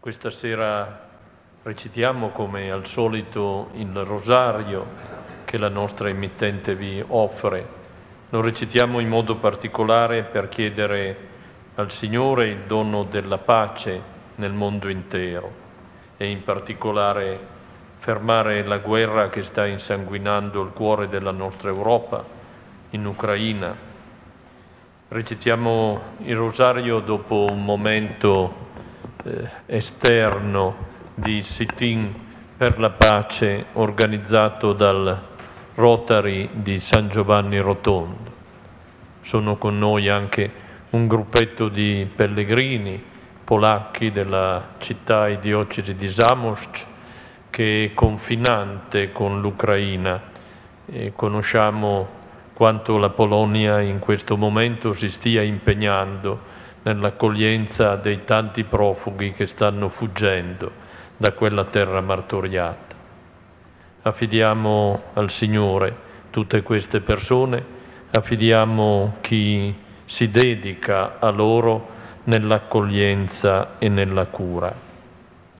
Questa sera recitiamo come al solito il rosario che la nostra emittente vi offre. Lo recitiamo in modo particolare per chiedere al Signore il dono della pace nel mondo intero e in particolare fermare la guerra che sta insanguinando il cuore della nostra Europa, in Ucraina. Recitiamo il rosario dopo un momento eh, esterno di sit-in per la pace organizzato dal Rotary di San Giovanni Rotondo. Sono con noi anche un gruppetto di pellegrini polacchi della città e diocesi di Zamość che è confinante con l'Ucraina e conosciamo quanto la Polonia in questo momento si stia impegnando nell'accoglienza dei tanti profughi che stanno fuggendo da quella terra martoriata. Affidiamo al Signore tutte queste persone, affidiamo chi si dedica a loro nell'accoglienza e nella cura.